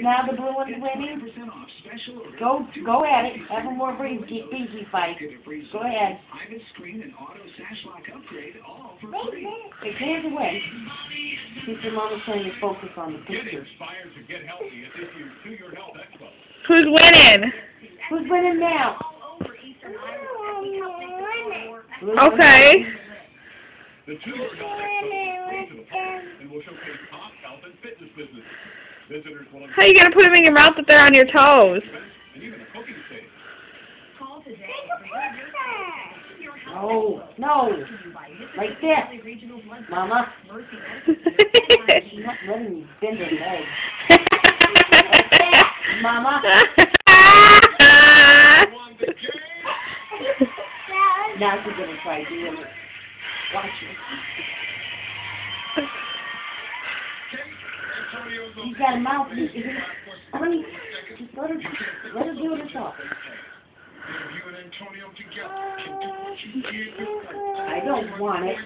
Now the blue one's winning. Go, go at it. Have a more breezy, breezy fight. Go ahead. Private screen and auto sash lock upgrade, all for free. It hands away. Keep your mama trying to focus on the picture. inspired to get healthy at this year's To Your Health Expo. Who's winning? Who's winning now? Okay. The To Your Health Expo is free to the public and will showcase top health and fitness businesses. Visitors will How you gonna put them in your mouth if they're on your toes? and even a cooking stage. No, no. Like this. Mama. She's not letting me bend her legs. Mama. Now she's gonna try doing it. Watch it. She's got a mouth. Is it- Honey, just let her, let her do it herself. You and Antonio together can do what you did before. I don't want it.